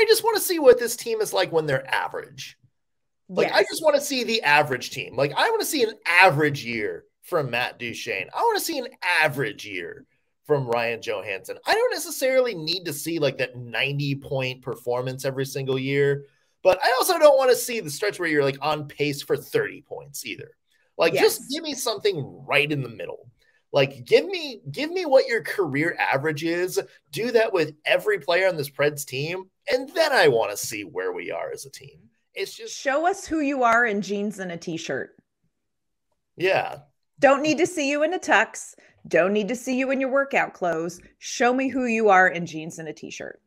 I just want to see what this team is like when they're average. Like yes. I just want to see the average team. Like I want to see an average year from Matt Duchene. I want to see an average year from Ryan Johansen. I don't necessarily need to see like that 90 point performance every single year, but I also don't want to see the stretch where you're like on pace for 30 points either. Like yes. just give me something right in the middle. Like give me give me what your career average is. Do that with every player on this Preds team, and then I want to see where we are as a team. It's just show us who you are in jeans and a t-shirt. Yeah. Don't need to see you in a tux. Don't need to see you in your workout clothes. Show me who you are in jeans and a t-shirt.